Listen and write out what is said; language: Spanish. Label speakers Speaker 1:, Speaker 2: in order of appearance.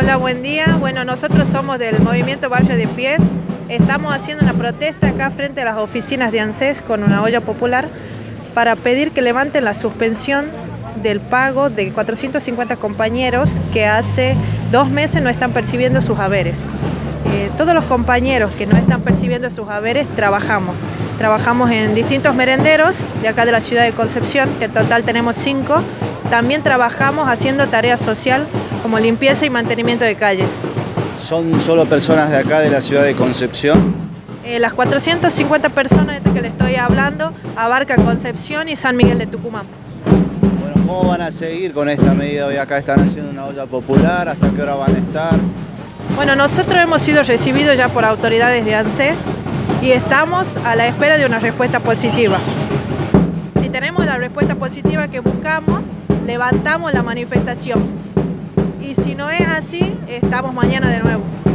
Speaker 1: Hola, buen día. Bueno, nosotros somos del Movimiento Valle de Pie. Estamos haciendo una protesta acá frente a las oficinas de ANSES con una olla popular para pedir que levanten la suspensión del pago de 450 compañeros que hace dos meses no están percibiendo sus haberes. Eh, todos los compañeros que no están percibiendo sus haberes trabajamos. Trabajamos en distintos merenderos de acá de la ciudad de Concepción, que en total tenemos cinco. También trabajamos haciendo tarea social como limpieza y mantenimiento de calles.
Speaker 2: ¿Son solo personas de acá de la ciudad de Concepción?
Speaker 1: Eh, las 450 personas de que le estoy hablando abarca Concepción y San Miguel de Tucumán.
Speaker 2: Bueno, ¿cómo van a seguir con esta medida? Hoy acá están haciendo una olla popular, ¿hasta qué hora van a estar?
Speaker 1: Bueno, nosotros hemos sido recibidos ya por autoridades de ANSE y estamos a la espera de una respuesta positiva. Si tenemos la respuesta positiva que buscamos, levantamos la manifestación. Y si no es así, estamos mañana de nuevo.